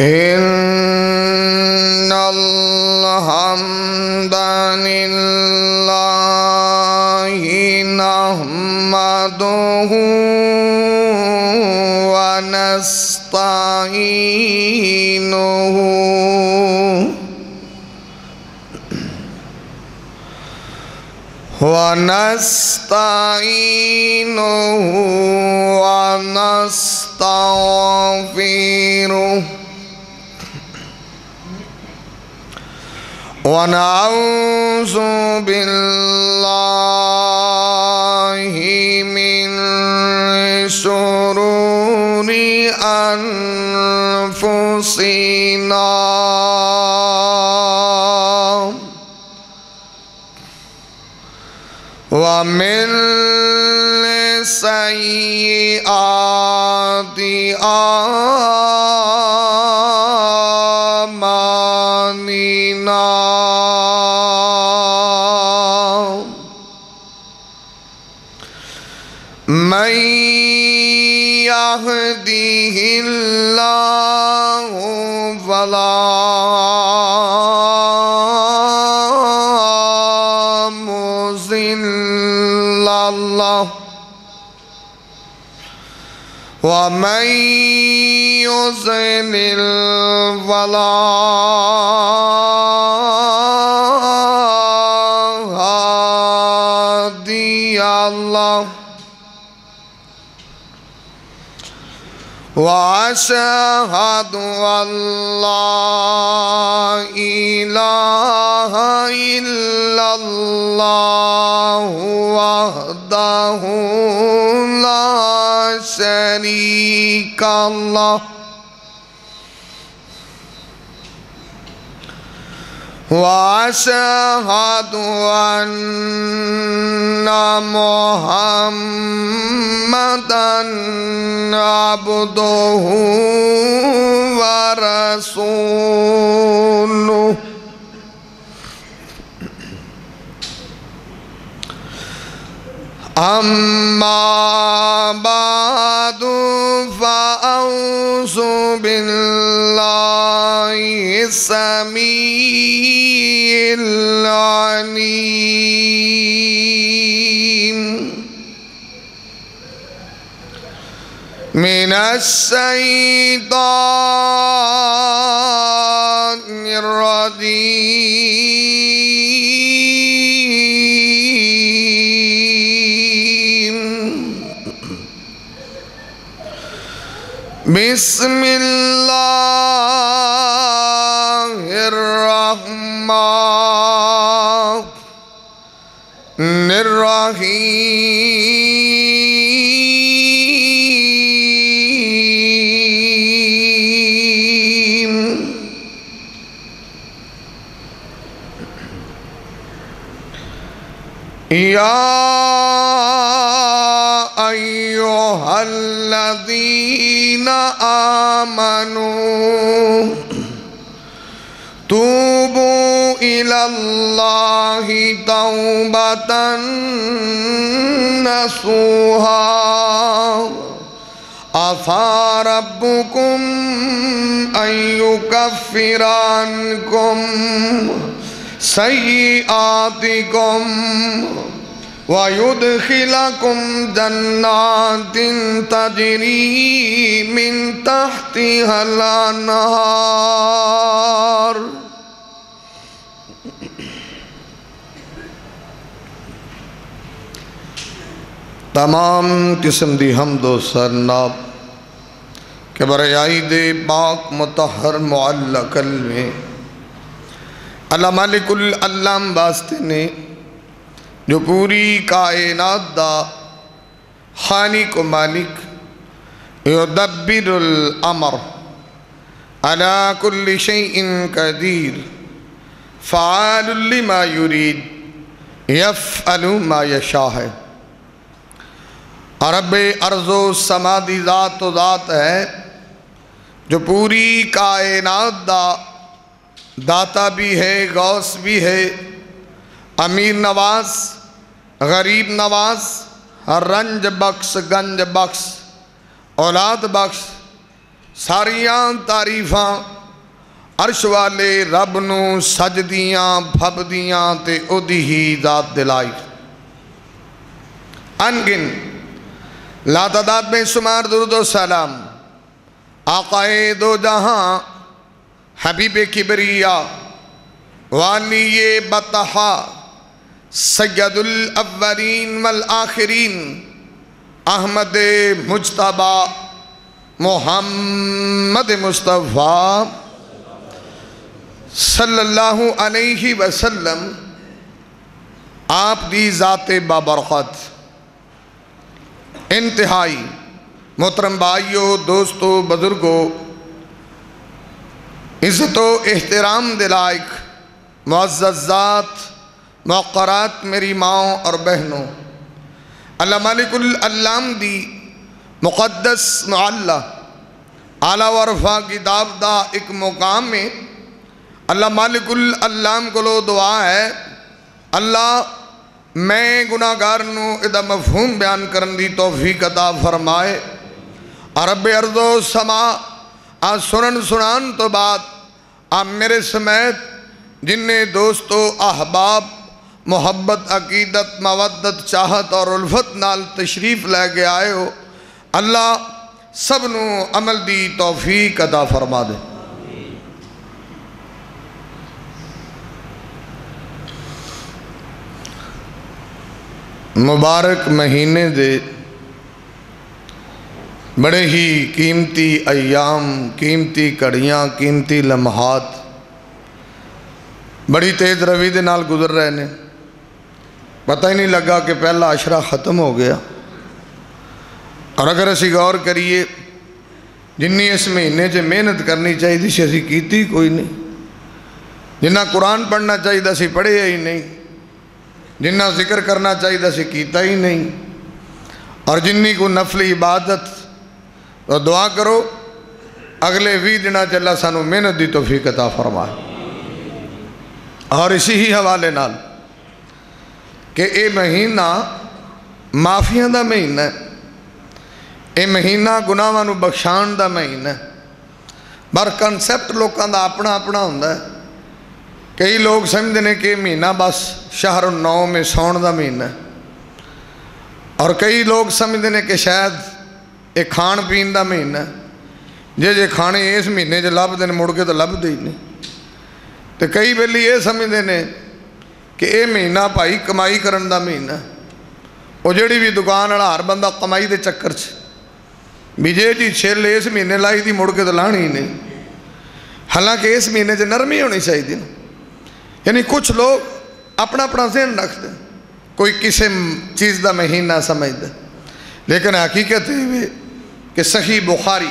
إن الحمد لله نحمده ونستعينه. ونستعينه ونستغفره. ونعوذ بالله من شرور أنفسنا ومن يهده الله فلا مضل له ومن يضلل فلا هادي له وأشهد أن لا إله إلا الله وحده لا شريك له وأشهد أن محمدا عبده ورسوله. أما بعد فأعوذ بالله السميع العليم. من الشيطان الرجيم. بسم الله الرحمن الرحيم يا أيها الذين آمنوا توبوا إلى الله توبة نصوحا عسى ربكم أن يكفر عنكم سيئاتكم ويدخلكم جنات تجري من تحتها الأنهار تمام قسم دی حمد و سرناب کہ بریائی دے پاک متحر معلق میں اللہ مالک العلام باستے نے جو پوری کائنات دا خالق و مالک یدبر الامر على كل شيء قدير فعال لما يريد يفعل ما يشاء رب ارض و سمادی ذات و ذات ہے، جو پوری کائنات دا داتا بھی ہے، غوث بھی ہے۔ امیر نواز، غریب نواز، رنج بخش، گنج بخش، اولاد بخش، ساریاں تعریفاں، عرش والے رب نو سجدیاں، پھبدیاں تے ادی ہی ذات دلائی انگن لا تعداد میں شمار درد و سلام۔ آقا دو جہاں، حبیب کبریہ والی بتہا سید الاولین والآخرین، احمد مجتبہ محمد مصطفیٰ صلی اللہ علیہ وسلم، آپ دی ذات بابرخت انتہائی محترم بھائیو، دوستو، بزرگو، عزت و احترام دلائق معزز ذات موقرات میری ماؤں اور بہنوں۔ اللہ ملک العلام دی مقدس، معلہ، اعلیٰ ورفا کی دابدہ ایک مقام میں اللہ مالک العلام کو لو دعا ہے۔ اللہ میں گناہگار نو ادھا مفہوم بیان کرن دی توفیق عطا فرمائے۔ عرب ارض و سما آ سنن سنان تو بعد آ میرے سمیت جن نے دوستو احباب محبت، عقیدت، مودت، چاہت اور الفت نال تشریف لے کے آئے ہو، اللہ سب نو عمل دی توفیق ادا فرما دے۔ مبارک مہینے دے بڑے ہی قیمتی ایام، قیمتی کڑیاں قیمتی لمحات بڑی تیز روی دے نال گزر رہے ہیں پتہ ہی نہیں لگا کہ پہلا عشرہ ختم ہو گیا۔ اور اگر اسی غور کریے جن اس مہینے سے محنت کرنی چاہیے دی اسی کیتی کوئی نہیں۔ جنہا قرآن پڑھنا چاہیے سی پڑھے ہی نہیں۔ جنہا ذکر کرنا چاہیے سی کیتا ہی نہیں۔ اور جنہی کو نفلی عبادت تو دعا کرو، اگلے بھی دن چلا سانو محنت دی توفیق عطا فرمائے۔ اور اسی ہی حوالے نال ਕਿ ਇਹ ਮਹੀਨਾ ਮਾਫੀਆਂ ਦਾ ਮਹੀਨਾ ਹੈ। ਇਹ ਮਹੀਨਾ ਗੁਨਾਹਾਂ ਨੂੰ ਬਖਸ਼ਾਣ ਦਾ ਮਹੀਨਾ ਹੈ। ਪਰ ਕਨਸੈਪਟ ਲੋਕਾਂ ਦਾ ਆਪਣਾ ਆਪਣਾ ਹੁੰਦਾ ਹੈ। ਕਈ ਲੋਕ ਸਮਝਦੇ ਨੇ ਕਿ ਇਹ ਮਹੀਨਾ ਬਸ ਸ਼ਹਿਰ 9 ਮੇ ਸੌਣ ਦਾ ਮਹੀਨਾ ਔਰ ਕਈ ਲੋਕ ਸਮਝਦੇ ਨੇ ਕਿ ਸ਼ਾਇਦ ਇਹ ਖਾਣ ਪੀਣ ਦਾ ਮਹੀਨਾ ਜੇ ਜੇ ਖਾਣੇ ਇਸ ਮਹੀਨੇ 'ਚ ਲੱਭਦੇ ਨੇ, ਮੁੜ ਕੇ ਤਾਂ ਲੱਭਦੇ ਹੀ ਨਹੀਂ। ਤੇ ਕਈ ਵੇਲੇ ਇਹ ਸਮਝਦੇ ਨੇ ਕਿ ਇਹ ਮਹੀਨਾ ਭਾਈ ਕਮਾਈ ਕਰਨ ਦਾ ਮਹੀਨਾ। ਉਹ ਜਿਹੜੀ ਵੀ ਦੁਕਾਨ ਵਾਲਾ ਹਰ ਬੰਦਾ ਕਮਾਈ ਦੇ ਚੱਕਰ 'ਚ। ਵੀ ਜੇ ਜੀ ਛਿੱਲ ਇਸ ਮਹੀਨੇ ਲਾਈ ਦੀ ਮੁੜ ਕੇ ਤਾਂ ਲਾਣੀ ਨਹੀਂ। ਹਾਲਾਂਕਿ ਇਸ ਮਹੀਨੇ 'ਚ ਨਰਮੀ ਹੋਣੀ ਚਾਹੀਦੀ ਨਾ। ਯਾਨੀ ਕੁਝ ਲੋਕ اپنا اپنا ذہن رکھتے کوئی کسی چیز دا مہینہ سمجھ دیں لیکن حقیقت یہ کہ صحیح بخاری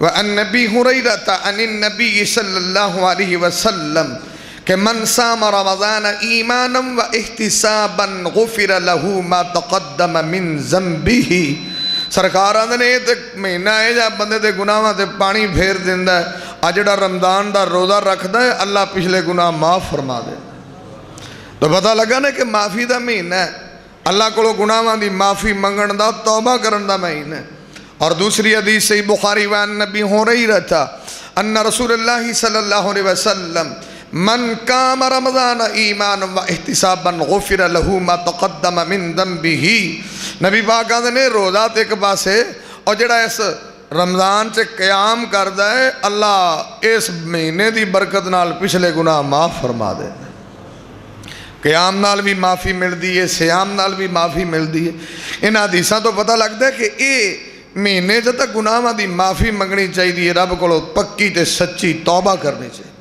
و ان نبی ہو رہی رہتا ان نبی صلی اللہ علیہ وسلم کہ من سام رمضان ایمانا و احتسابا غفر لہو ما تقدم من زنبیہی سرکار آدھے نے تے مہینہ ہے جا بندے تے گناہ ماں تے پانی بھیر دیندہ ہے۔ آجڑا رمضان دا روزہ رکھدا ہے، اللہ پچھلے گناہ ماں فرما دے۔ تو بتا لگا نے کہ معافی دا مہینہ ہے۔ اللہ کو لوگ گناہ ماں دی معافی منگن دا، توبہ کرن دا مہینہ ہے۔ اور دوسری حدیث سے بخاری وان نبی ہو رہی رہتا۔ ان رسول اللہ صلی اللہ علیہ وسلم من کام رمضان ایمان و احتسابا غفر لہو ما تقدم من ذنبه نبی پاک نے روزہ تے ایک پاسے اور جڑا اس رمضان سے قیام کردا ہے اللہ اس مہینے دی برکت نال پچھلے گناہ معاف فرما دے قیام نال بھی معافی ملدی ہے سیام نال بھی معافی ملدی ہے ان حدیثہ تو پتہ لگ ہے کہ اے مہینے جتا گناہاں دی معافی منگنی چاہیے رب کولو پکی تے سچی توبہ کرنی چاہیے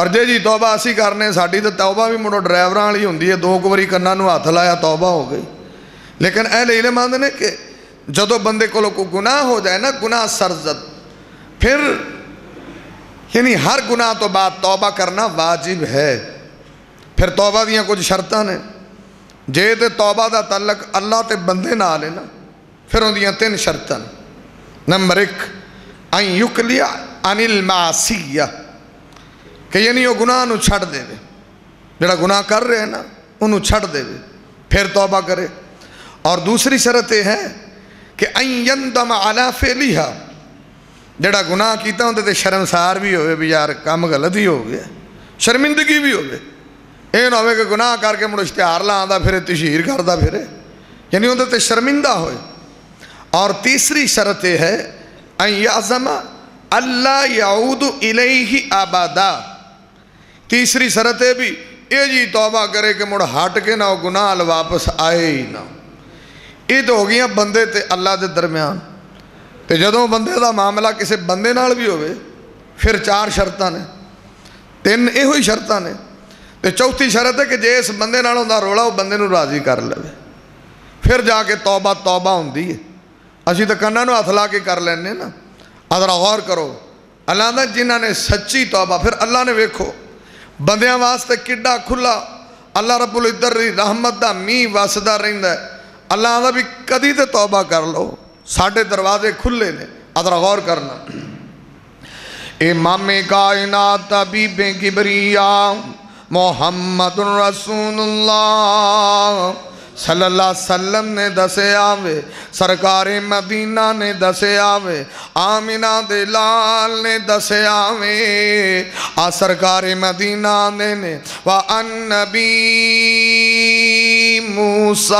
ਪਰ ਜੇ ਜੀ ਤੌਬਾ ਅਸੀਂ ਕਰਨੇ ਸਾਡੀ ਤਾਂ ਤੌਬਾ ਵੀ ਮੁੰਡੋ ਡਰਾਈਵਰਾਂ ਵਾਲੀ ਹੁੰਦੀ ਹੈ ਦੋ ਕੁ ਵਾਰੀ ਕੰਨਾਂ ਨੂੰ ਹੱਥ ਲਾਇਆ ਤੌਬਾ ਹੋ ਗਈ ਲੇਕਿਨ ਇਹ ਲੈ ਮੰਨਦੇ ਨੇ ਕਿ ਜਦੋਂ ਬੰਦੇ ਕੋਲੋਂ ਕੋਈ ਗੁਨਾਹ ਹੋ ਜਾਏ ਨਾ ਗੁਨਾਹ ਸਰਜ਼ਦ ਫਿਰ ਯਾਨੀ ਹਰ ਗੁਨਾਹ ਤੋਂ ਬਾਅਦ ਤੌਬਾ ਕਰਨਾ ਵਾਜਿਬ ਹੈ ਫਿਰ ਤੌਬਾ ਦੀਆਂ ਕੁਝ ਸ਼ਰਤਾਂ ਨੇ ਜੇ ਤੇ ਤੌਬਾ ਦਾ ਤਾਲਕ ਅੱਲਾ ਤੇ ਬੰਦੇ ਨਾਲ ਹੈ ਨਾ ਫਿਰ ਉਹਦੀਆਂ ਤਿੰਨ ਸ਼ਰਤਾਂ ਨੇ ਨੰਬਰ 1 ਅਨ ਯੁਕਲਿਆ ਅਨਿਲ کہ یعنی وہ گناہ انہوں چھڑ دے جڑا گناہ کر رہے ہیں نا انہوں چھڑ دے پھر توبہ کرے۔ اور دوسری شرط یہ ہے کہ ایندم علا فیلیہ جڑا گناہ کیتا ہوں تے شرمسار بھی ہوئے، بھی یار کام غلط ہی ہو گیا، شرمندگی بھی ہوگی اے ہوئے کہ گناہ کر کے مڑ اشتہار لا پھرے، تشہیر کرتا پھرے۔ یعنی ہوں تے شرمندہ ہوئے۔ اور تیسری شرط یہ ہے این یعظم اللہ یعود الیہ آبادہ تیسری شرط ہے بھی، یہ جی توبہ کرے کہ مڑ ہٹ کے نہ وہ گناہ ال آئے ہی نہ۔ یہ تو ہو گیا بندے تے اللہ دے درمیان۔ تے جدوں بندے دا معاملہ کسے بندے نال بھی ہوئے، پھر چار شرطاں نے، تین یہ ہوئی شرطاں نے۔ تے چوتھی شرط ہے کہ جے اس بندے نال ہوندا رولا، وہ بندے نو راضی کر لے پھر جا کے توبہ توبہ ہوں ہے۔ اسی تو کنہ نو ہاتھ کے کر لینے نا۔ ادرا غور کرو۔ اللہ نے جنہ نے سچی توبہ، پھر اللہ نے ویکھو۔ ਬੰਦਿਆਂ ਵਾਸਤੇ ਕਿੱਡਾ ਖੁੱਲਾ ਅੱਲਾ ਰੱਬੁਲ ਇੱਜ਼ਤ ਦੀ ਰਹਿਮਤ ਦਾ ਮੀਂਹ ਵਸਦਾ ਰਹਿੰਦਾ ਅੱਲਾ ਦਾ ਵੀ ਕਦੀ ਤੇ ਤੌਬਾ ਕਰ ਲਓ ਸਾਡੇ ਦਰਵਾਜ਼ੇ ਖੁੱਲੇ ਨੇ ਅਦਰਾ ਗੌਰ ਕਰਨਾ صلی اللہ علیہ وسلم نے دسے آوے سرکار مدینہ نے دسے آوے، آمینہ دلال نے دسے آوے۔ آ سرکار مدینہ نے نے وَأَنَّبِي مُوسَى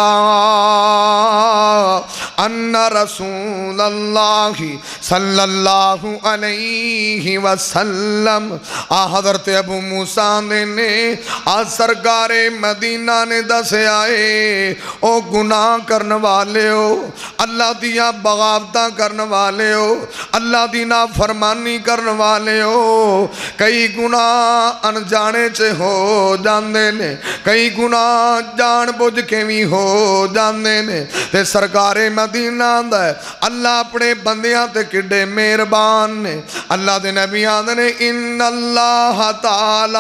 ان رسول اللہ صلی اللہ علیہ وسلم، آ حضرت ابو موسیٰ نے نے، آ سرکار مدینہ نے دسے آئے، او گناہ کرن والے ہو، اللہ دیا بغاوتہ کرن والے ہو، اللہ دینا فرمانی کرن والے ہو۔ کئی گناہ انجانے چے ہو جاندے نے، کئی گناہ جان بجھ کے بھی ہو جاندے نے۔ تے سرکار مدینہ مدینہ آندا ہے۔ اللہ اپنے بندیاں تے کڈے مہربان نے۔ اللہ دے نبی آندے نے، ان اللہ تعالی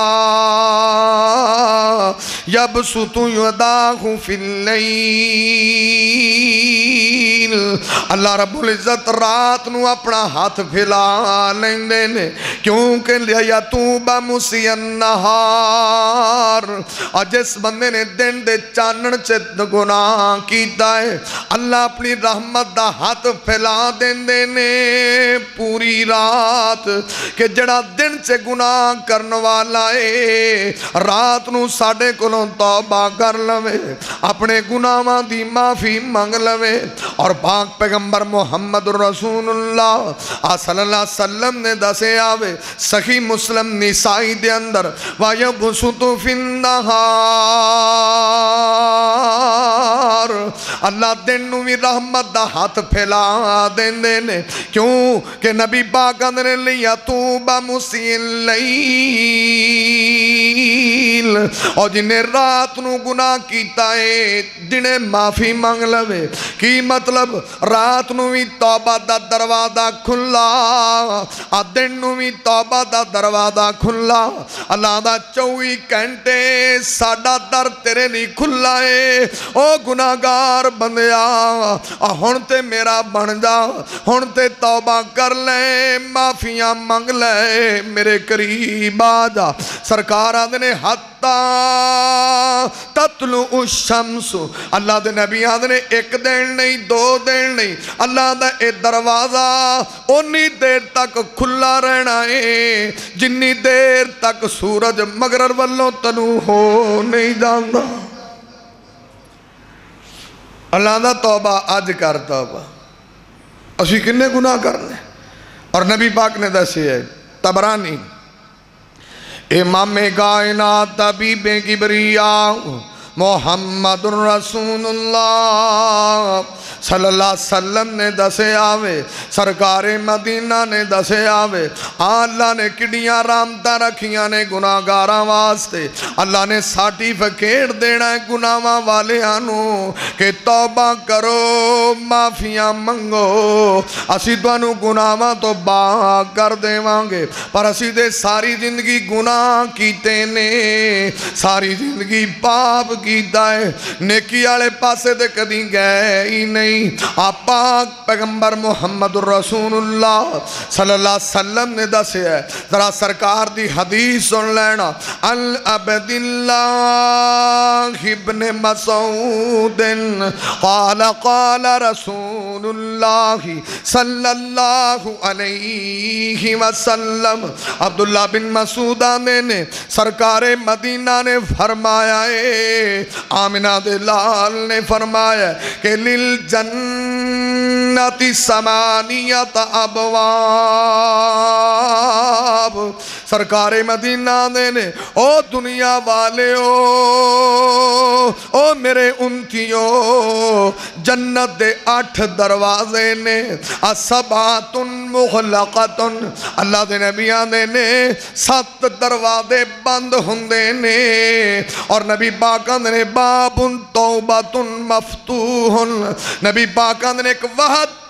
یبسط یداہ فی اللیل. اللہ رب العزت رات نو اپنا ہاتھ پھیلا لیندے نے، کیونکہ لیا توبہ مسی النہار. اور جس بندے نے دن دے چانن چت گناہ کیتا ہے، اللہ اپنی رحمت دا ہاتھ پھیلا دین دینے پوری رات کہ جڑا دن سے گناہ کرن والا ہے رات نو ساڑے کلوں توبہ کر لوے، اپنے گناہاں دی معافی منگ لوے۔ اور پاک پیغمبر محمد رسول اللہ صلی اللہ علیہ وسلم نے دسے آوے سخی مسلم نسائی دے اندر وَيَبْسُتُ فِي النَّهَارِ۔ اللہ دن نو بھی رحمت محمد دا ہاتھ پھیلا دین دینے کیوں کہ نبی باغ اندر لیا تو با مسیل لئی۔ وکیل اور جنہیں رات نو گناہ کیتا ہے، جنہیں معافی مانگ لوے۔ کی مطلب؟ رات نو بھی توبہ دا دروازہ کھلا دن نو بھی توبہ دا دروازہ کھلا۔ اللہ دا چوئی کہنٹے ساڑا در تیرے نہیں کھلا ہے۔ او گناہگار بندیا ہن میرا بن جا۔ ہن تے توبہ کر لے، معافیاں مانگ لے، میرے قریب آ جا۔ سرکار آدھے نے ہاتھ حتا الشمس اللہ دے نبی آدھ نے ایک دین نہیں دو دین نہیں اللہ دے اے دروازہ اونی دیر تک کھلا رہنا ہے جنی دیر تک سورج مگرر والوں تنو ہو نہیں جاندہ اللہ دا توبہ آج کر توبہ اسی کنے گناہ کرنے اور نبی پاک نے دسی ہے تبرانی امام کائنات طبیب کبریا محمد الرسول اللہ صلی اللہ علیہ وسلم نے دسے آوے، سرکار مدینہ نے دسے آوے۔ اللہ نے کڑیاں رامتہ رکھیاں نے گناہ گناہگاراں واسطے۔ اللہ نے سرٹیفکیٹ دینا ہے گناہ والے آنوں کہ توبہ کرو مافیاں منگو۔ اسی دونوں گناہ ماں تو باہاں کر دے مانگے پر اسی دے ساری زندگی گناہ کیتے نے۔ ساری زندگی پاپ کیتا ہے نیکی آلے پاسے دے کدی گئے ہی نہیں آپ پاک پیغمبر محمد الرسول اللہ صلی اللہ علیہ وسلم نے دسیا ہے ذرا سرکار دی حدیث سن لینا العبد اللہ ابن مسعود قال قال رسول اللہ صلی اللہ علیہ وسلم عبداللہ بن مسعودہ نے سرکار مدینہ نے فرمایا ہے آمنہ دلال نے فرمایا کہ لیل جنتی سمانیت ابواب سرکار مدینہ نے نے، او دنیا والے او او میرے انتیوں جنت دے آٹھ دروازے نے اسباتن مغلقتن. اللہ دے نبیان دے نے، سات دروازے بند ہندے نے، اور نبی پاکان نے، بابن توبتن مفتوحن۔ نبی پاکان نے، ایک وحد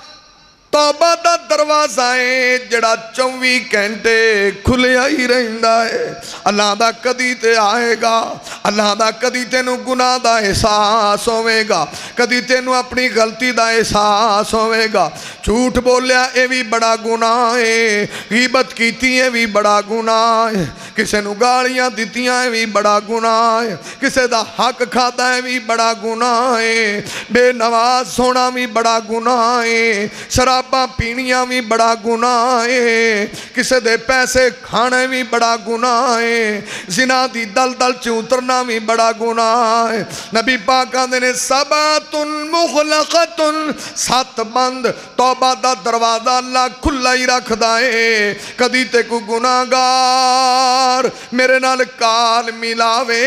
توبہ دا دروازہ ہے، جڑا چوی کینٹے کھلے آئی رہندہ ہے۔ اللہ دا کدی تے آئے گا، اللہ دا کدی تے نو گناہ دا احساس ہوئے گا۔ کدی تے نو اپنی غلطی دا احساس ہوئے گا۔ چھوٹ بولیا، اے بھی بڑا گناہ ہے۔ غیبت کیتی ہے بھی بڑا گناہ ہے۔ کسے نو گاڑیاں دیتیاں ہے بھی بڑا گناہ ہے۔ کسے دا حق کھاتا ہے بھی بڑا گناہ ہے۔ بے نواز سونا بھی بڑا گناہ ہے۔ شراب شراباں پینیاں بھی بڑا گناہ ہے کسے دے پیسے کھانے بھی بڑا گناہ ہے زنا دی دل دل چوترنا بھی بڑا گناہ ہے نبی پاکاں دینے سباتن مغلقتن سات بند توبہ دا دروازہ اللہ کھلا ہی رکھ دائے کدی تے کو گناہگار میرے نال کال ملاوے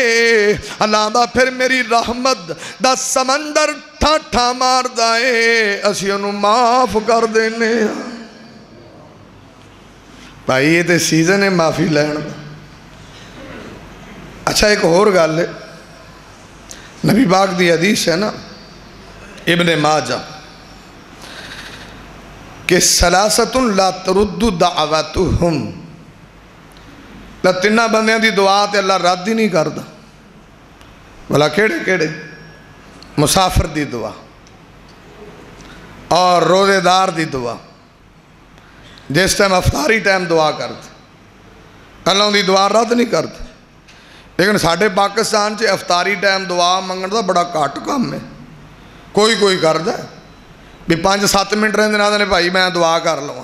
اللہ دا پھر میری رحمت دا سمندر ٹھاٹھا مار دائے اسی انہوں معاف کر دینے بھائی یہ تے سیزن ہے معافی لین اچھا ایک اور گل ہے نبی باغ دی حدیث ہے نا ابن ماجہ کہ سلاست لا ترد دعوتهم لا تنہ بندیاں دی دعا تے اللہ رد ہی نہیں کردا بلا کیڑے کیڑے مسافر دی دعا اور روزے دار دی دعا۔ جس ٹائم افطاری ٹائم دعا کرتے اللہ دی دعا رد نہیں کرتے لیکن ساڑھے پاکستان چے افطاری ٹائم دعا منگن دا بڑا کاٹ کام ہے۔ کوئی کوئی کرد ہے۔ بھی پانچ سات منٹ رہنے دینا دینے بھائی میں دعا کر لوں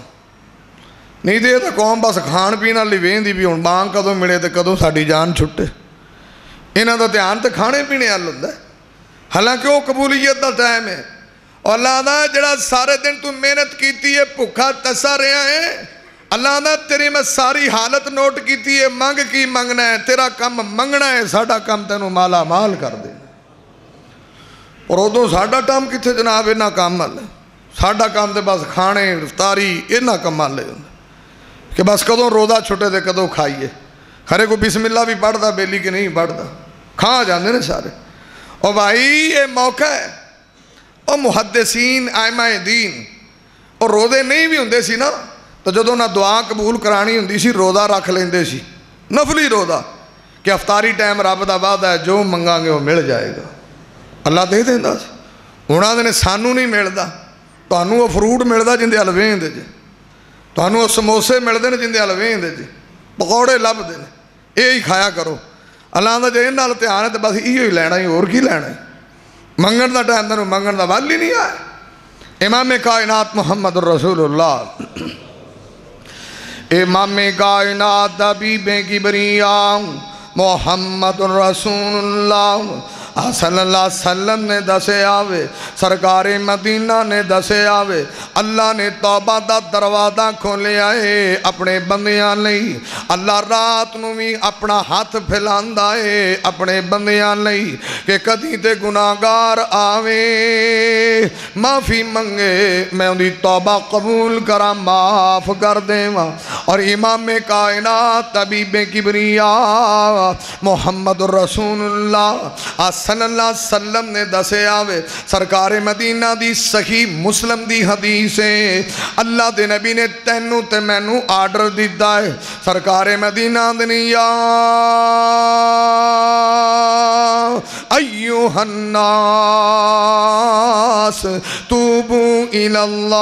نہیں دے تو قوم بس کھان پینا لی وین دی بھی ہوں بانگ کدوں ملے تو کدوں ساڑھی جان چھٹے۔ انہاں دا دھیان تو کھانے پینے آل ہوندہ ہے۔ حالانکہ وہ قبولیت دا ٹائم ہے۔ اور اللہ دا جڑا سارے دن تو محنت کیتی ہے پکھا تسا رہا ہے اللہ دا تیری میں ساری حالت نوٹ کیتی ہے، منگ کی منگنا ہے، تیرا کم منگنا ہے ساڑھا کم تینو مالا مال کر دے۔ اور ادو ساڑھا ٹام کتنے جناب؟ اینا کام مل ہے ساڑھا کام تے بس کھانے، افطاری، اینا کم مل ہے کہ بس کدوں روزہ چھوٹے دے، کدوں کھائیے۔ کھرے کو بسم اللہ بھی پڑھ دا بیلی کے نہیں پڑھ دا کھا جاندے نے سارے۔ اور بھائی یہ موقع ہے۔ اور محدثین آئمہ دین اور روزے نہیں بھی ہوندے سی نا، تو جدو نہ دعا قبول کرانی ہوندی سی، روزہ رکھ لیندے سی۔ نفلی روزہ، کہ افطاری ٹائم رب دا وعدہ ہے، جو منگا گے وہ مل جائے گا۔ اللہ دے دیندا سی۔ انہاں نے، سانو نہیں ملدا۔ تانوں وہ فروٹ ملدا جندے ال ویندے جی تانوں وہ سموسے ملدے نے جندے ال ویندے جی پکوڑے لبدے نے۔ یہ ہی کھایا کرو۔ اللہ دا جے نال دھیان ہے تے بس ایو ہی لینا ہی اور کی لینا ہے ٹائم تینوں منگن دا ہی نہیں آیا امام کائنات محمد رسول اللہ امام کائنات حبیب کی بریاں محمد رسول اللہ صلی اللہ علیہ وسلم نے دسے آوے سرکار مدینہ نے دسے آوے، اللہ نے توبہ دا دروازہ کھولے آئے اپنے بندیاں لئی، اللہ رات نو بھی اپنا ہاتھ پھیلاندا ہے اپنے بندیاں لئی کہ کدی تے گناہگار آوے، معافی منگے، میں انہی توبہ قبول کرا معاف کر دے ماں اور امام کائنات، طبیب کبریا، محمد رسول اللہ صلی اللہ علیہ وسلم نے دسے آوے، سرکار مدینہ دی صحیح مسلم دی حدیثیں اللہ دے نبی نے تینو تے مینو آرڈر دیتا ہے۔ سرکار مدینہ دنیا ایوہ الناس توبو الاللہ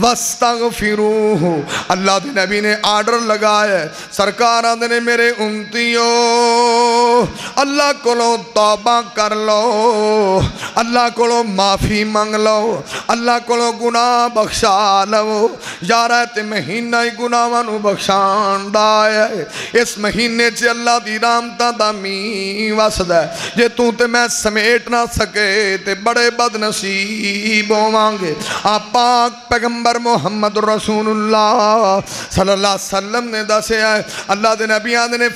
واستغفروہ۔ اللہ دے نبی نے آرڈر لگایا ہے۔ سرکار آدھے نے، میرے امتیو اللہ کولو توبہ کر لو، اللہ کولو معافی منگ لو، اللہ کولو گناہ بخشا لو۔ یارہ، تے مہینہ ہی گناہوانو بخشان دایا ہے۔ اس مہینے چے اللہ دی رامتا دا می وسد ہے۔ جے تو تے میں سمیٹ نہ سکے، تے بڑے بد نصیب ہوانگے پاک پیغمبر محمد رسول اللہ صلی اللہ علیہ وسلم نے دسے ہے، اللہ دے نبی آدھے نے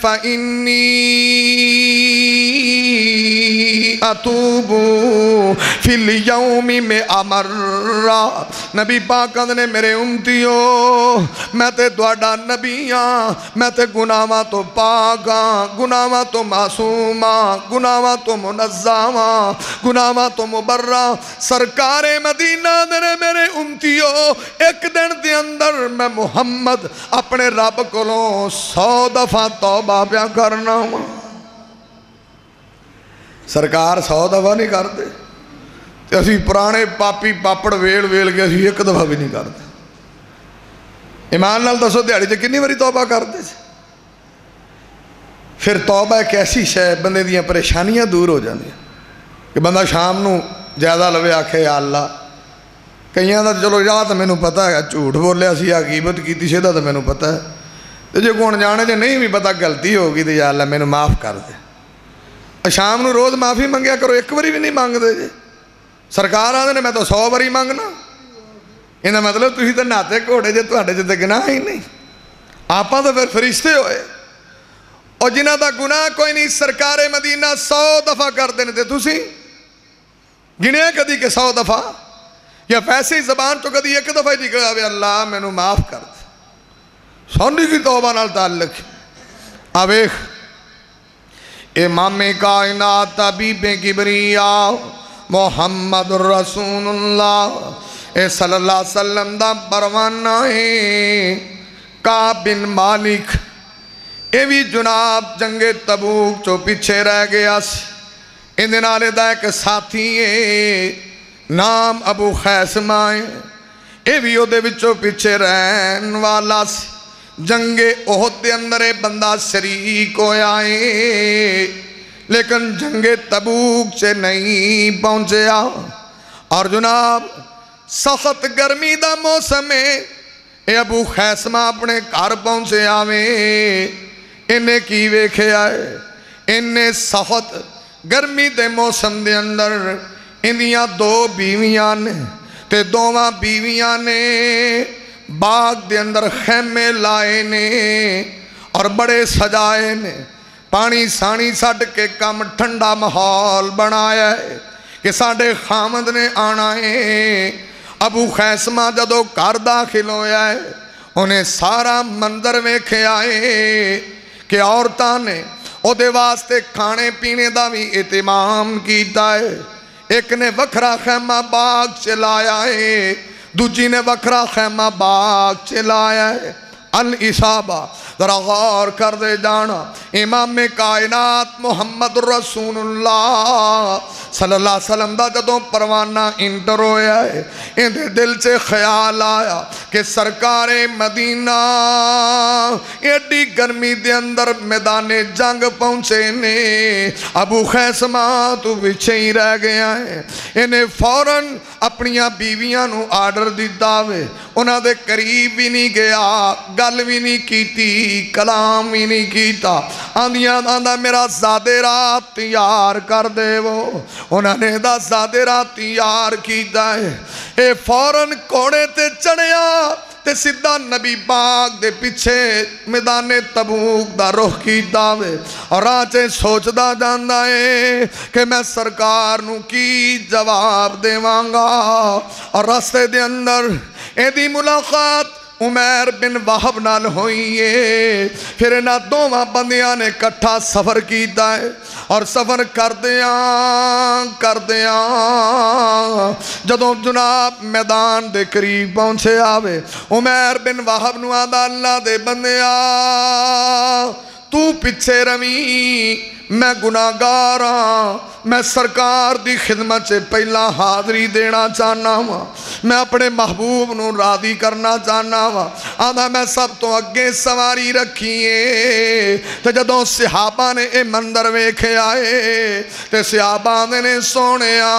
اتوبو فی اليوم میں امرہ نبی پاک نے میرے امتیو، میں تے دوڑا نبیاں، میں تے گناہاں تو پاکاں گناہاں تو معصوماں گناہاں تو منظماں گناہاں تو مبرہ۔ سرکار مدینہ دے میرے امتیو، ایک دن دے اندر میں محمد اپنے رب کولوں سو دفعہ توبہ پیا کرنا ہوں۔ سرکار سو دفعہ نہیں کرتے تے اسی پرانے پاپی پاپڑ ویل ویل کے اسی ایک دفعہ بھی نہیں کرتے ایمان نال دسو دیہڑی تے کنی واری توبہ کرتے پھر توبہ ایک ایسی شے بندے دیاں پریشانیاں دور ہو جاندی کہ بندہ شام نو زیادہ لوے آکھے یا اللہ کئیاں دا چلو یا تو مینوں پتہ ہے جھوٹ بولیا سی عقیبت کیتی سی دا تو مینوں پتہ ہے تے جے کون جانے جے نہیں بھی پتہ غلطی ہوگی تے یا اللہ مینوں معاف کر دے شام نو روز معافی منگیا کرو ایک باری بھی نہیں مانگ دے جے سرکار آدھے نے میں تو سو باری مانگنا یہ مطلب تھی تو ناتے گھوڑے جے تھوڑے جے تو گناہ ہی نہیں آپ تو پھر فرشتے ہوئے اور جنہ دا گناہ کوئی نہیں سرکار مدینہ سو دفعہ کر دینے تھے تھی گنیا کدی کہ سو دفعہ یا ویسے ہی زبان تو کدی ایک دفعہ ہی نکلا اللہ میں نو معاف کر دے سونی کی توبہ نال تعلق آویخ امام کائنات طبیب کبریا، محمد رسول اللہ اے صلی اللہ علیہ وسلم دا پروانہ ہے۔ کا بن مالک، اے بھی جناب جنگ تبوک چو پیچھے رہ گیا سی ان دنالے دا ایک ساتھی ہے، نام ابو خیسمہ ہے۔ اے بھی او دے وچو پیچھے رہن والا سی جنگ احد دے اندر بندہ شریک ہویا ہے۔ لیکن جنگ تبوک سے نہیں پہنچیا۔ اور جناب، سخت گرمی دا موسم ہے۔ اے ابو خیسمہ اپنے گھر پہنچے آویں انہیں کی ویکھے آئے انہیں سخت گرمی دے موسم دے اندر انہیاں دو بیویاں نے تے دوواں بیویاں نے باغ دے اندر خیمے لائے نے اور بڑے سجائے نے پانی سانی سٹ کے کم ٹھنڈا محول بنایا ہے کہ ساڑھے خامد نے آنا ہے ابو خیسمہ جدو کار داخل ہویا ہے انہیں سارا مندر میں کھے آئے کہ عورتہ نے او دے واسطے کھانے پینے دا بھی اتمام کیتا ہے ایک نے وکھرا دوجی نے وکھرا خیمہ باغ چلایا ہے۔ الاسابہ ذرا غور کر دے جانا۔ امام کائنات محمد رسول اللہ۔ صلی اللہ علیہ وسلم دا جدوں پروانہ انٹر ہویا ہے ان دے دل سے خیال آیا کہ سرکار مدینہ ایڈی گرمی دے اندر میدان جنگ پہنچے نے۔ ابو خیسمہ تو بچھے ہی رہ گیا ہے۔ انہیں فوراں اپنیاں بیویاں نو آرڈر دیتا ہوئے انہاں دے قریب بھی نہیں گیا، گل بھی نہیں کیتی، کلام بھی نہیں کیتا۔ آندیاں آندہ میرا زادے رات تیار کر دے وہ۔ انہوں نے دا زادے رات تیار کیتا ہے۔ اے فوراں کوڑے تے چڑھیا تے سدھا نبی باغ دے پیچھے میدان تبوک دا روح کی داوے اور آچے سوچ دا جاندہ ہے کہ میں سرکار نو کی جواب دے وانگا اور رستے دے اندر اے دی ملاقات عمیر بن واہب نال ہوئیے۔ پھر نہ دوواں بندیاں نے کٹھا سفر کیتا ہے اور سفر کر دیاں کر دیاں جدوں جناب میدان دے قریب پہنچے آوے، عمیر بن واہب نو آدھا اللہ دے بندیاں، تو پچھے روی، میں گناہگار ہاں۔ میں سرکار دی خدمت سے پہلا حاضری دینا چاہنا وا میں اپنے محبوب نو راضی کرنا چاہنا وا آدھا میں سب تو اگے سواری رکھیے تو جدوں صحابہ نے اے مندر ویکھے آئے تو صحابہ نے سونے آ۔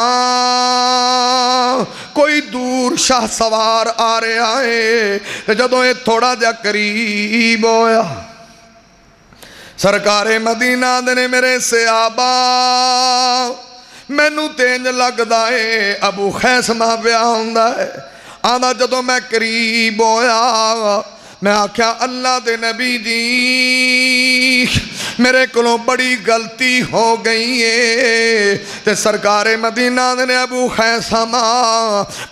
کوئی دور شاہ سوار آ رہے آئے۔ تے جدوں اے تھوڑا جا قریب ہویا سرکار مدینہ دنے میرے صحابہ میں نو تینج لگ دائے ابو خیسمہ پہ آن دائے آنا جدو میں قریب ہویا میں آکھیا، اللہ دے نبی جی میرے کلوں بڑی گلتی ہو گئی ہے۔ تے سرکار مدینہ نے ابو خیسامہ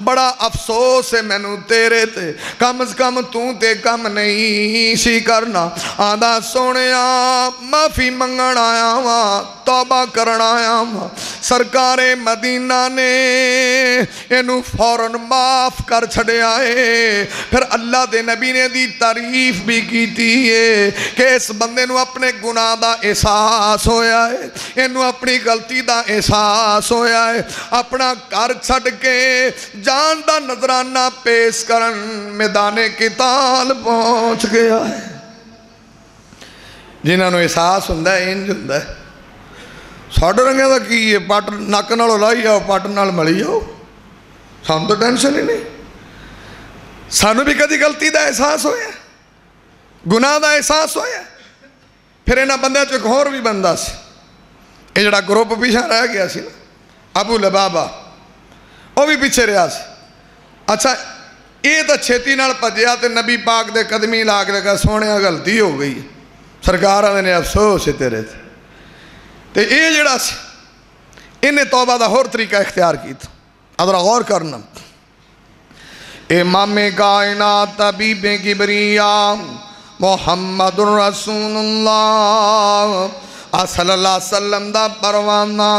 بڑا افسوس ہے میں نو تیرے تے۔ کم از کم تو تے کم نہیں سی کرنا۔ آدھا سونے آپ معافی منگن آیا ہاں توبہ کرنا آیا ہاں سرکار مدینہ نے انہوں فوراں معاف کر چھڑے آئے پھر اللہ دے نبی نے دی تعریف بھی کیتی ہے کہ اس بندے نو اپنے گناہ دا احساس ہویا ہے انو اپنی غلطی دا احساس ہویا ہے۔ اپنا گھر چھڈ کے جان دا نظرانہ پیش کرن کی قتال پہنچ گیا ہے۔ جنہاں نو احساس ہوندا ہے، انج ہوندا ہے۔ ساڈے رنگاں دا کی ہے؟ پٹ نک نالوں لائی جاؤ پٹ نال ملی جاؤ ਸਾਨੂੰ ਤਾਂ ਟੈਨਸ਼ਨ ਹੀ ਨਹੀਂ ਸਾਨੂੰ ਵੀ ਕਦੀ ਗਲਤੀ ਦਾ ਅਹਿਸਾਸ ਹੋਇਆ ਗੁਨਾਹ ਦਾ ਅਹਿਸਾਸ ਹੋਇਆ ਫਿਰ ਇਹਨਾਂ ਬੰਦਿਆਂ 'ਚ ਇੱਕ ਹੋਰ ਵੀ ਬੰਦਾ ਸੀ ਇਹ ਜਿਹੜਾ ਗਰੁੱਪ ਪਿਛਾ ਰਹਿ ਗਿਆ ਸੀ ਨਾ ਅਬੂ ਲਬਾਬਾ ਉਹ ਵੀ ਪਿੱਛੇ ਰਿਹਾ ਸੀ ਅੱਛਾ ਇਹ ਤਾਂ ਛੇਤੀ ਨਾਲ ਭੱਜਿਆ ਤੇ ਨਬੀ ਪਾਕ ਦੇ ਕਦਮੀ ਲਾ ਕੇ ਲਗਾ ਸੋਹਣਿਆ ਗਲਤੀ ਹੋ ਗਈ ਸਰਕਾਰਾਂ ਦੇ ਨੇ ਅਫਸੋਸ ਹੈ ਤੇਰੇ ਤੇ ਤੇ ਇਹ ਜਿਹੜਾ ਸੀ ਇਹਨੇ ਤੌਬਾ ਦਾ ਹੋਰ ਤਰੀਕਾ ਇਖਤਿਆਰ ਕੀਤਾ ਅਦਰਾ ਗੌਰ ਕਰਨਾ امام کائنات طبیب کبریا محمد الرسول اللہ صلی اللہ علیہ وسلم دا پروانہ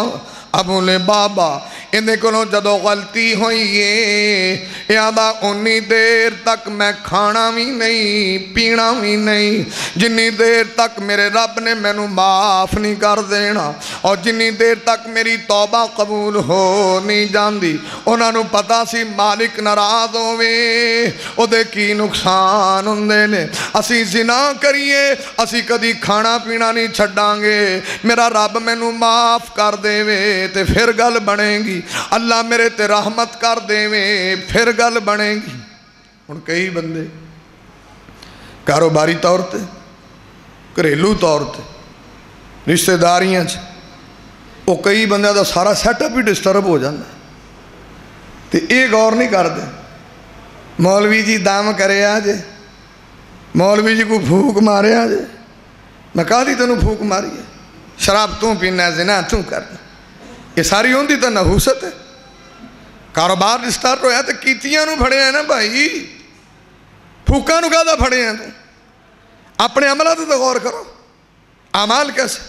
ابو لے بابا ਇਹਦੇ ਕੋਲੋਂ ਜਦੋਂ ਗਲਤੀ ਹੋਈ ਏ ਇਹ ਆਂਦਾ ਉਨੀ ਦੇਰ ਤੱਕ ਮੈਂ ਖਾਣਾ ਵੀ ਨਹੀਂ ਪੀਣਾ ਵੀ ਨਹੀਂ ਜਿੰਨੀ ਦੇਰ ਤੱਕ ਮੇਰੇ ਰੱਬ ਨੇ ਮੈਨੂੰ ਮਾਫ ਨਹੀਂ ਕਰ ਦੇਣਾ ਔਰ ਜਿੰਨੀ ਦੇਰ ਤੱਕ ਮੇਰੀ ਤੌਬਾ ਕਬੂਲ ਹੋ ਨਹੀਂ ਜਾਂਦੀ ਉਹਨਾਂ ਨੂੰ ਪਤਾ ਸੀ ਮਾਲਿਕ ਨਾਰਾਜ਼ ਹੋਵੇ ਉਹਦੇ ਕੀ ਨੁਕਸਾਨ ਹੁੰਦੇ ਨੇ ਅਸੀਂ ਜ਼ਿਨਾ ਕਰੀਏ ਅਸੀਂ ਕਦੀ ਖਾਣਾ ਪੀਣਾ ਨਹੀਂ ਛੱਡਾਂਗੇ ਮੇਰਾ ਰੱਬ ਮੈਨੂੰ ਮਾਫ ਕਰ ਦੇਵੇ ਤੇ ਫਿਰ ਗੱਲ ਬਣੇਗੀ اللہ میرے تے رحمت کر دیویں پھر گل بنے گی۔ ہوں کئی بندے کاروباری طور تے، گھریلو طور تے رشتہ داریاں چ وہ کئی بندے دا سارا سیٹ اپ ہی ڈسٹرب ہو جاتا تے یہ غور نہیں کرتے مولوی جی دم کرے آ جے۔ مولوی جی کو پھوک مارے آ جے۔ میں کہا دی تینوں پھوک ماری ہے۔ شراب توں پینا، زنا توں کرنا۔ یہ ساری ਉਹਦੀ ਤਾਂ ਨਹੂਸਤ ہے کاروبار ਦੀ ਸਟਾਰਟ تو کیتیاں ਕੀਤੀਆਂ نا بھائی ਨਾ نو ਫੂਕਾਂ ਨੂੰ ਕਾਹਦਾ ਫੜਿਆ ਤੂੰ? اپنے عملات تو غور کرو عمال کیسے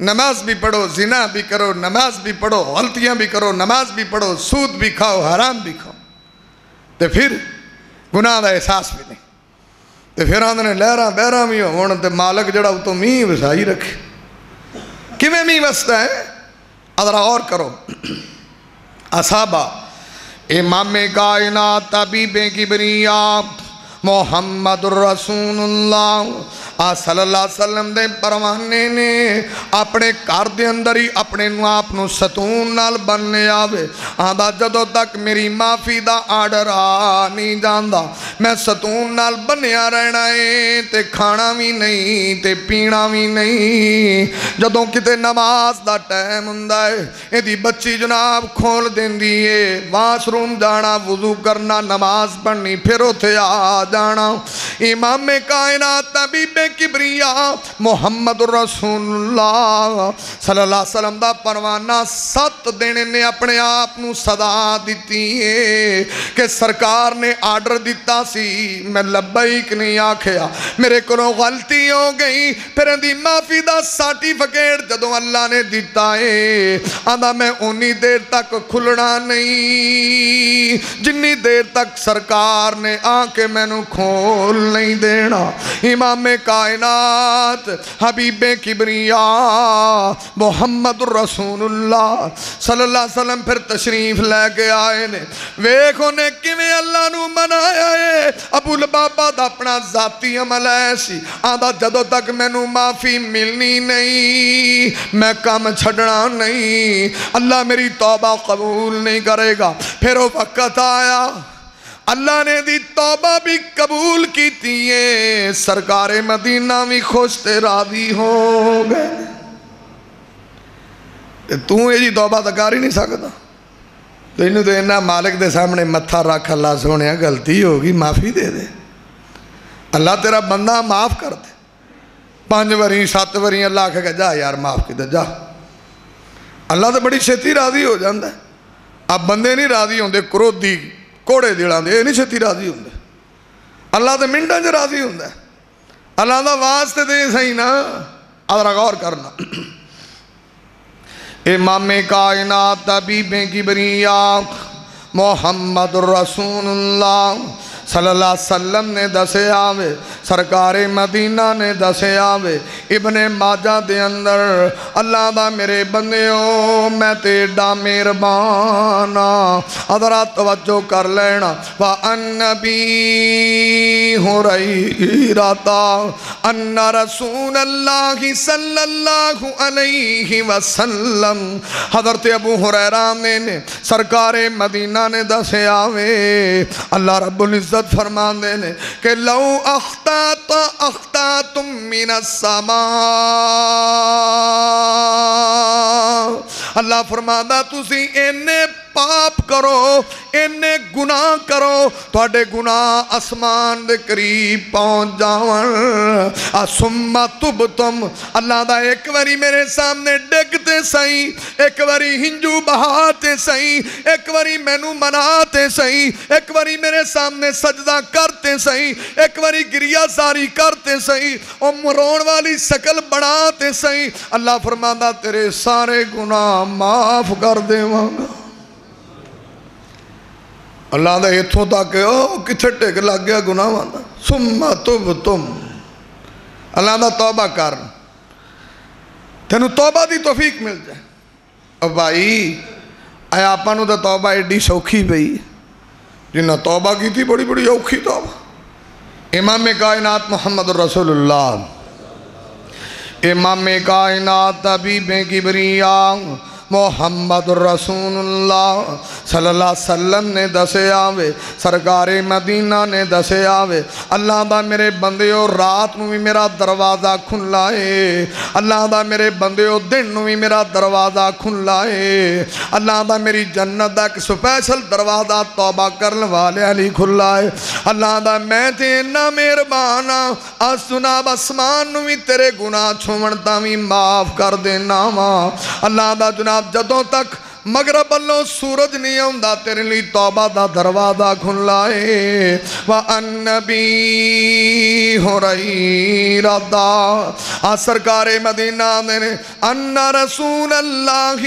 نماز بھی پڑھو زنا بھی کرو نماز بھی پڑھو غلطیاں بھی کرو نماز بھی پڑھو سود بھی کھاؤ حرام بھی کھاؤ تو پھر گناہ دا احساس بھی نہیں تو پھر آدھے نے لہرا بہرا بھی ہون مالک جڑا وہ تو میہ وسائی رکھے کمیں میہ وستا ہے ذرا اور کرو۔ اصحابہ امام کائنات طبیب کبریا محمد الرسول اللہ آ صلی اللہ علیہ وسلم دے پروانے نے اپنے کار دے اندر ہی اپنے نو آپ ستون نال بننے آوے آدھا جدو تک میری معافی دا آڈر آ نہیں جاندہ میں ستون نال بنیا رہنا ہے تے کھانا بھی نہیں تے پینا بھی نہیں جدو کتے نماز دا ٹائم ہوندا ہے ایدی بچی جناب کھول دیندی ہے واش روم جانا وضو کرنا نماز پڑھنی پھر اوتھے آ دانا، امام کائنات طبیب کبریا، محمد رسول اللہ، صلی اللہ علیہ وسلم دا پروانہ ست دینے نے اپنے آپ نو صدا دیتی ہے کہ سرکار نے آرڈر دیتا سی۔ میں لبیک نہیں آکھیا۔ میرے کنوں غلطی ہو گئی۔ پھر دی معافی دا سرٹیفکیٹ جدو اللہ نے دیتا ہے۔ آدھا میں انہی دیر تک کھلنا نہیں۔ جنی دیر تک سرکار نے آ کے میں نو کھول نہیں دینا۔ امام کائنات، حبیب کبریا، محمد رسول اللہ صلی اللہ علیہ وسلم پھر تشریف لے کے آئے نے۔ ویخ انہیں کیویں اللہ نو منایا ہے ابو البابا دا اپنا ذاتی عمل ہے آدھا جدو تک میں نو معافی ملنی نہیں، میں کام چھڑنا نہیں۔ اللہ میری توبہ قبول نہیں کرے گا۔ پھر وہ وقت آیا۔ اللہ نے دی توبہ بھی قبول کی تیئے سرکار مدینہ بھی خوش تے راضی ہو گئے تو یہ جی توبہ تو کر ہی نہیں سکتا تو انہوں تو انہا مالک دے سامنے متھا رکھ اللہ سونے غلطی ہوگی معافی دے دے اللہ تیرا بندہ معاف کر دے پانچ وری سات وری اللہ کہے گا جا یار معاف کی دے جا اللہ تو بڑی چھتی راضی ہو جاندہ ہے اب بندے نہیں راضی ہوندے کرودی کوڑے دیڑان دے یہ نہیں چھتی راضی ہوں دے اللہ تو منڈا جو راضی ہوں دے اللہ دا واسطے دے صحیح نا۔ ادھر غور کرنا۔ امام کائنات طبیب کبریا محمد رسول اللہ۔ صلی اللہ علیہ وسلم نے دسے آوے، سرکار مدینہ نے دسے آوے، ابن ماجہ دے اندر، اللہ دا میرے بندیوں میں تیڈا میربانا ادھرات توجہ کر لینا۔ وَأَنَّبِي حُرَيْرَتَا أَنَّ رَسُولَ اللَّهِ صلی اللہ علیہ وسلم۔ حضرت ابو حریرہ نے سرکار مدینہ نے دسے آوے، اللہ رب العزت حضرت فرمان دینے کہ لو اختات اختاتم من السماء۔ اللہ فرمانا تسی انہیں پاپ کرو، انہیں گناہ کرو توڑے گناہ اسمان دے قریب پہنچ جاون۔ اسمہ تب تم اللہ دا ایک وری میرے سامنے ڈگتے سائیں ایک وری ہنجو بہاتے سائیں ایک وری مینو مناتے سائیں ایک وری میرے سامنے سجدہ کرتے سائیں ایک وری گریہ ساری کرتے سائیں امرون والی سکل بڑھاتے سائیں اللہ فرمانا تیرے سارے گناہ معاف کر دے وانگا۔ اللہ دا اتھوں تک او کتھے ٹک لگ گیا گناہ وانا سمہ تب تم اللہ دا توبہ کر تینو توبہ دی توفیق مل جائے اب بھائی اے آپانو دا توبہ ایڈی سوکھی بھئی جنہ توبہ کی تھی بڑی بڑی اوکھی توبہ امام کائنات محمد رسول اللہ امام کائنات طبیب کبریان محمد رسول اللہ صلی اللہ علیہ وسلم نے دسے آوے، سرکار مدینہ نے دسے آوے، اللہ دا میرے بندے ہو رات نو بھی میرا دروازہ کھن لائے اللہ دا میرے بندے دن نو بھی میرا دروازہ کھن لائے اللہ دا میری جنت دا ایک سپیشل دروازہ توبہ کرن والے علی کھن لائے اللہ دا میں تینا میربانا ہاں، آسنا بسمان نو بھی تیرے گناہ چھوڑتا بھی معاف کر دینا ماں اللہ دا جناب جدوں تک مغرب اللہ سورج نہیں آؤندا تیرے لی توبہ دا دروازہ کھن لائے وَأَنَّبِي حُرَيْ رَدَّا آ، سرکار مدینہ نے ان رسول اللہ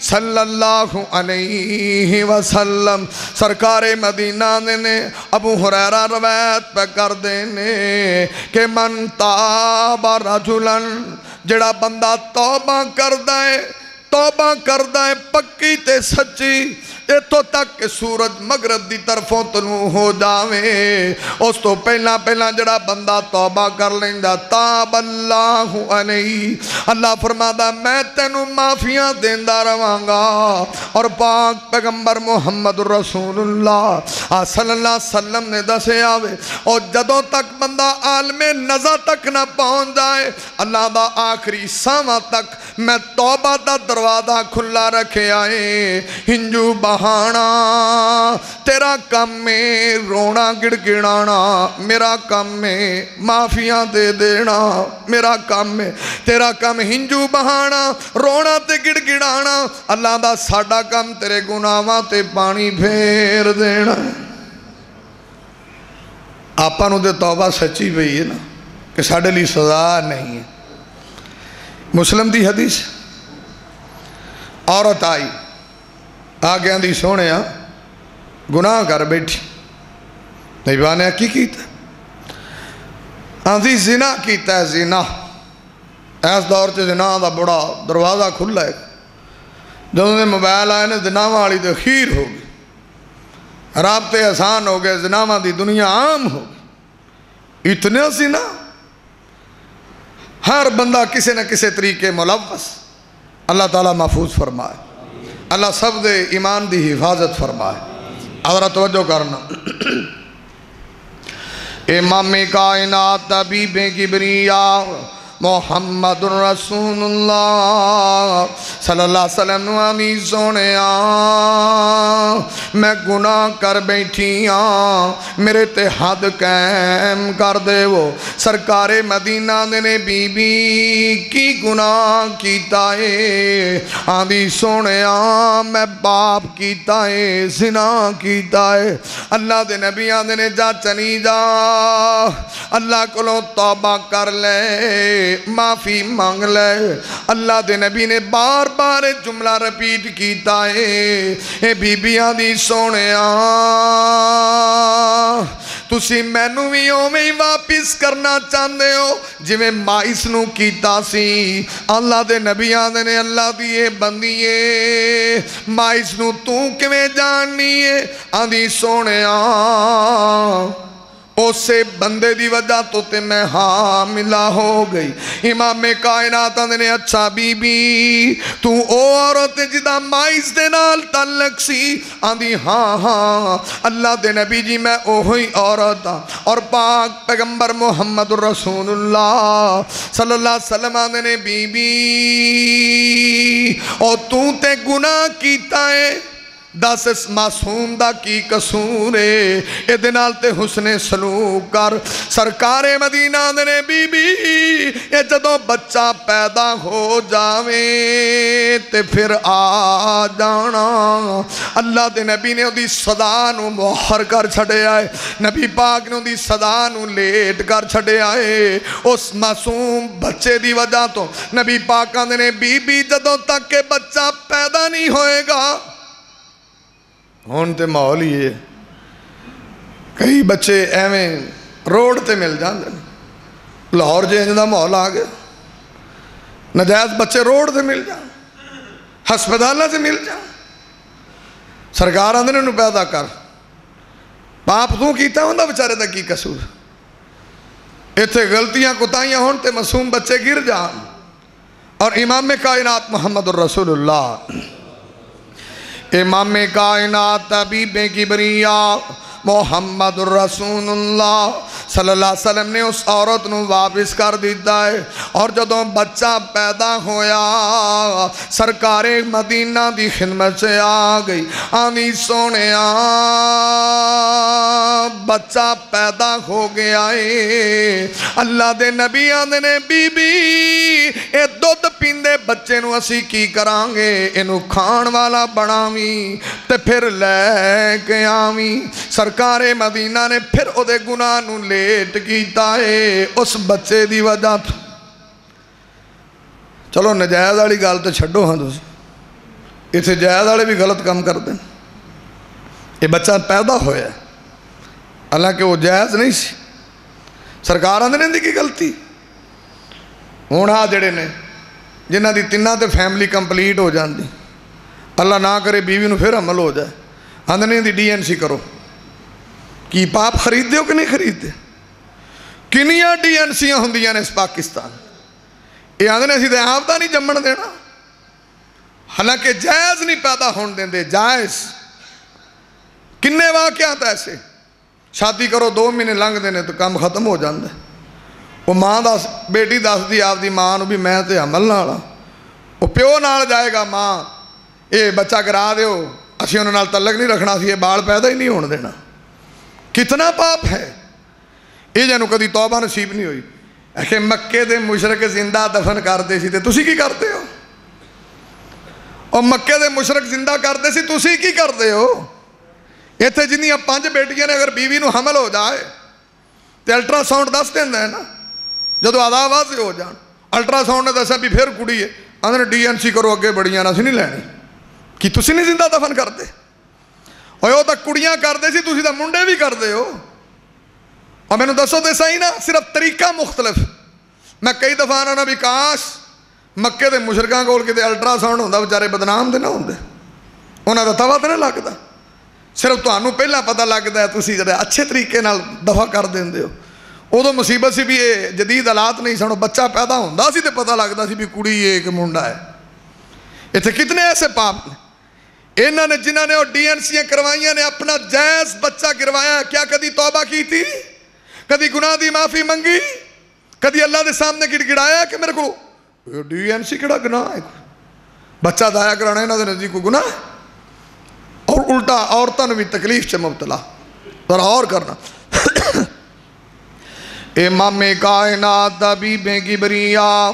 صلی اللہ علیہ وسلم۔ سرکار مدینہ نے ابو حریرہ روایت پہ کر دینے کہ من تابا رجلن جڑا بندہ توبہ کر دائے توبہ کردہ ہے پکی تے سچی۔ اے تو تک کہ سورج مغرب دی طرفوں تنو ہو جاویں اس تو پہلا پہلا جڑا بندہ توبہ کر لیندہ تاب اللہ علیہ۔ اللہ فرما دا میں تینو معافیاں دیندہ روانگا اور پاک پیغمبر محمد رسول اللہ صلی اللہ علیہ وسلم نے دسے آوے اور جدوں تک بندہ عالم نظر تک نہ پہنچ جائے، اللہ دا آخری سامہ تک میں توبہ دا دروازہ کھلا رکھے آئے۔ ہنجو بہانا تیرا کم میں رونا گڑ گڑانا میرا کم میں معافیاں دے دینا میرا کم میں تیرا کم ہنجو بہانا رونا تے گڑ گڑانا اللہ دا ساڑا کم تیرے گناہاں تے پانی پھیر دینا آپا نو دے توبہ سچی بھئی ہے نا کہ ساڑے لی سزا نہیں ہے مسلم دی حدیث عورت آئی آگیا دی سونے ہاں گناہ کر بیٹھی نبیبانیاں کی کیتا آندھی زنا کیتا ہے زنا ایس دور چے زنا دا بڑا دروازہ کھلا ہے جنہوں نے موبائل آئے نے زنا والی دے خیر ہو گئی رابطے آسان ہو گئے زناواں دی دنیا عام ہو گئی اتنے زنا ہر بندہ کسی نہ کسی طریقے ملوث اللہ تعالیٰ محفوظ فرمائے اللہ سب دے ایمان دی حفاظت فرمائے۔ ادھر توجہ کرنا۔ امام کائنات طبیب کبریا محمد رسول اللہ صلی اللہ علیہ وسلم آمی سونے آن میں گناہ کر بیٹھی آن میرے تے حد قیم کر دے وہ سرکار مدینہ دینے بی بی کی گناہ کیتا ہے آمی سونے آن میں باپ کیتا ہے زنا کیتا ہے اللہ دے نبی آن دینے جا چنی جا اللہ کو توبہ کر لے معافی مانگ لے۔ اللہ دے نبی نے بار بار جملہ رپیٹ کیتا ہے۔ اے بی بیاں دی سونے آن تسی مینو بھی اومیں ہی واپس کرنا چاندے ہو۔ جو میں مائس نو کیتا سی، اللہ دے نبی آدھے نے اللہ دیئے بندیے مائس نو تو کمیں جاننی ہے آدھی سونے آن اسے بندے دی وجہ تو تے میں حاملہ ہو گئی۔ امام کائنات نے اچھا بی بی تو او عورت جدہ مائز دے نال تعلق سی۔ آندھی ہاں ہاں اللہ دے نبی جی میں اوہی عورت ہاں۔ اور پاک پیغمبر محمد رسول اللہ صلی اللہ علیہ وسلم آندھے نے بی بی او تو تے گناہ کیتا ہے۔ دس اس معصوم دا کی قصور ہے؟ اے دنال تے حسن سلوک کر۔ سرکار مدینہ دنے بی بی اے جدو بچہ پیدا ہو جاویں تے پھر آ جانا۔ اللہ دے نبی نے دی صدا نو محر کر چھڑے آئے نبی پاک نے دی صدا نو لیٹ کر چھڑے آئے اس معصوم بچے دی وجہ تو نبی پاک نے بی بی جدو تک کہ بچہ پیدا نہیں ہوئے گا ہون تے ماحول ہی ہے کئی بچے ایویں روڈ تے مل جاندے لاہور جے انجدہ ماحول آ گیا نجائز بچے روڈ تے مل جان ہسپتالہ سے مل جان سرکار آندھنے نو پیدا کر باپ تو کیتا ہوں دا بچارے دا کی قصور ایتھے غلطیاں کتائیاں ہون تے معصوم بچے گر جان اور امام کائنات محمد الرسول اللہ امام کائنات طبیب کبریا محمد الرسول اللہ صلی اللہ علیہ وسلم نے اس عورت نو واپس کر دیتا ہے۔ اور جدوں بچہ پیدا ہویا، سرکار مدینہ دی خدمت سے آ گئی۔ آنی سونے، بچہ پیدا ہو گیا ہے۔ اللہ دے نبی آنے نے، بی بی، اے دودھ پیندے بچے نو اسی کی کرانگے انو کھان والا بڑھاویں تے پھر لے کے آویں سرکار مدینہ نے پھر او دے گناہ نو لیٹ کیتا ہے اس بچے دی وجہ تھا چلو نجائز والی گل تو چھڈو ہاں تسی اتنے جائز والے بھی غلط کام کر دیں یہ بچہ پیدا ہویا ہے حالانکہ وہ جائز نہیں سی سرکار آدھے دی کی غلطی ہوں آ جڑے نے جنہ دی تینہ تے فیملی کمپلیٹ ہو جاندی اللہ نہ کرے بیوی نو پھر عمل ہو جائے آدھے دی ڈی این سی کرو کی پاپ خرید دے ہو کہ نہیں خرید دے کنیاں ڈی این سیاں ہوں نے اس پاکستان یہ آدھے اسی دے آپ دا نہیں جمن دینا حالانکہ جائز نہیں پیدا ہون دیں دے جائز کنے واقعات ایسے شادی کرو دو مہینے لنگ دینے تو کام ختم ہو جاندے وہ ماں دس بیٹی دس دی آپ دی ماں نو بھی میں تے عمل نالا وہ پیو نال جائے گا ماں اے بچہ کرا دیو اسی انہوں نال تلق نہیں رکھنا سی یہ بال پیدا ہی نہیں ہون دینا کتنا پاپ ہے یہ جانو کدی توبہ نصیب نہیں ہوئی کہ مکے دے مشرق زندہ دفن کرتے سی تے تسی کی کرتے ہو اور مکے دے مشرق زندہ کرتے سی تسی کی کرتے ہو اتنے جنیاں پانچ بیٹیاں نے اگر بیوی نو حمل جدو آدھا واضح ہو جان الٹرا ساؤنڈ نے دسا بھی پھر کڑی ہے آدھے ڈی این سی کرو اگے بڑیاں نہ سی نہیں لینی کی تسی نہیں زندہ دفن کرتے اور وہ تو کڑیاں کرتے سی تسی تو منڈے بھی کرتے ہو اور میں نے دسو تو صحیح نا صرف طریقہ مختلف میں کئی دفعہ آنا بھی کاش مکے کے مشرقوں کول کتنے الٹرا ساؤنڈ ہوتا بچارے بدنام تو نہ ہوں انہوں کا توا تو نہیں لگتا صرف تمہوں پہلے پتا لگتا ہے تھی جب اچھے طریقے دفاع کر دیں ہو ادو مصیبت سی بھی یہ جدید حالات نہیں سنو بچہ پیدا ہوتا سی تو پتا لگتا سی بھی کڑی یہ کہ منڈا ہے اتنے کتنے ایسے پاپ نے یہاں نے جنہوں نے وہ ڈی این سی کروائیاں نے اپنا جائز بچہ گروایا کیا کدی توبہ کی تھی کدی گناہ دی معافی منگی کدی اللہ دے سامنے گڑ گڑایا کہ میرے کو ڈی این سی کہڑا گناہ ہے بچہ دایا کرانا یہاں کے نزدیک کو گناہ اور الٹا عورتوں نے بھی تکلیف سے مبتلا ذرا اور کرنا امام کائنات طبیب کبریا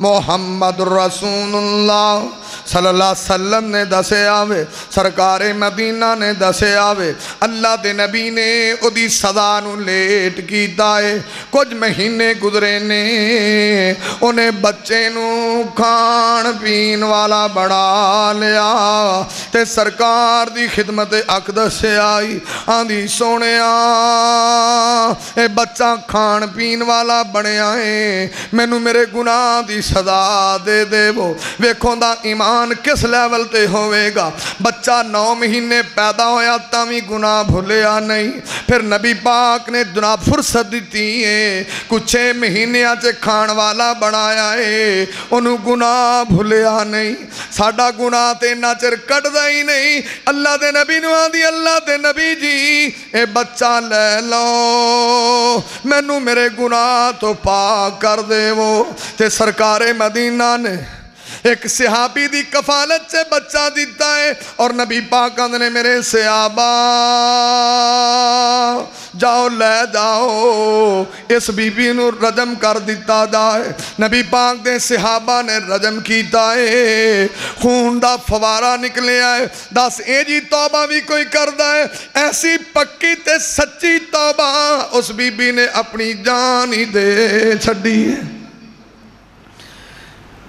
محمد رسول اللہ صلی اللہ علیہ وسلم نے دسے آوے سرکار مدینہ نے دسے آوے اللہ دے نبی نے ادھی صدا نو لیٹ کی دائے کچھ مہینے گزرے نے انہیں بچے نو کھان پین والا بڑا لیا تے سرکار دی خدمت اقدس سے آئی آندھی سونے آ اے بچہ کھان پین والا بڑے آئے میں نو میرے گناہ دی صدا دے دے ایمان کس لیول تے ہوئے گا؟ بچہ نو مہینے پیدا ہویا تامی گناہ بھولیا نہیں۔ پھر نبی پاک نے دنا فرصت دیتی ہے، کچھ مہینے آچے کھان والا بڑھایا ہے انہوں گناہ بھولیا نہیں۔ ساڑھا گناہ تے ناچر کٹ دائی نہیں۔ اللہ دے نبی نوان دی اللہ دے نبی جی۔ اے بچہ لے لو میں نو میرے گناہ تو پاک کر دے وہ تے سرکار مدینہ نے ایک صحابی دی کفالت سے بچہ دیتا ہے اور نبی پاک نے میرے صحابہ جاؤ لے جاؤ اس بی بی نو رجم کر دیتا جائے نبی پاک دے صحابہ نے رجم کیتا ہے خون دا فوارہ نکلے آئے دس اے جی توبہ بھی کوئی کردہ ہے ایسی پکی تے سچی توبہ اس بی بی نے اپنی جان ہی دے چھڑی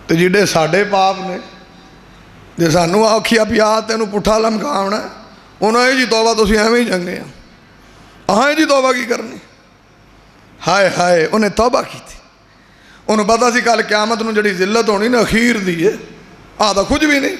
ہے تو جڑے ساڑھے پاپ نے جے سانو آکھیا پیا تینو پٹھا لمکاونا انہوں نے جی توبہ تو سی ہمیں ہی جنگے ہیں آہیں جی توبہ کی کرنی ہائے ہائے انہیں توبہ کی تھی انہوں پتا سی کال قیامت انہوں جڑی ذلت ہونی نا اخیر دیئے آدھا کچھ بھی نہیں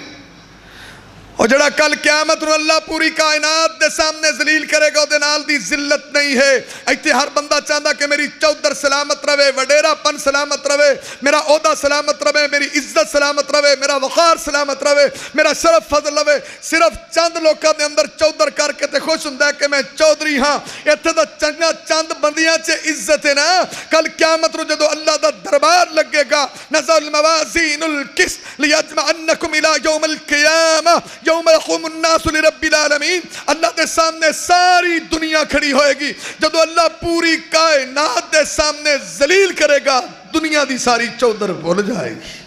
اور جڑا کل قیامت رو اللہ پوری کائنات دے سامنے ذلیل کرے گا دے نال دی ذلت نہیں ہے۔ ایتے ہر بندہ چاہتا کہ میری چودر سلامت روے وڈیرہ پن سلامت روے میرا عودہ سلامت روے میری عزت سلامت روے میرا وقار سلامت روے میرا شرف فضل روے صرف چند لوکا دے اندر چودر کر کے تے خوش ہندہ ہے کہ میں چودری ہاں۔ ایتے دا چنگا چند بندیاں چے عزت ہے نا۔ کل قیامت رو جدو اللہ دا دربار لگے گا نظر الموازین الکس لیجمع انکم یوم القیامہ۔ یوم یقوم الناس لرب العالمین، اللہ دے سامنے ساری دنیا کھڑی ہوئے گی۔ جدو اللہ پوری کائنات دے سامنے ذلیل کرے گا، دنیا دی ساری چودر بھول جائے گی۔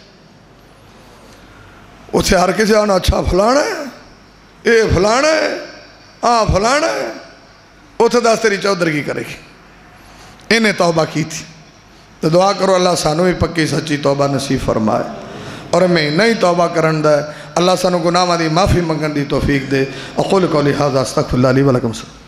اسے ہر کسی آنا اچھا پھلانا ہے، اے پھلانا ہے آہ پھلانا ہے۔ اسے دس تیری چودر کی کرے گی۔ انہیں توبہ کی تھی۔ تو دعا کرو، اللہ سانو ہی پکی سچی توبہ نصیب فرمائے۔ اور میں نہیں توبہ کرن دا ہے۔ اللہ سانو گناہ دی معافی منگن دی توفیق دے۔ اقول قولی حاضر استغفر اللہ علیہ ولکم سلام۔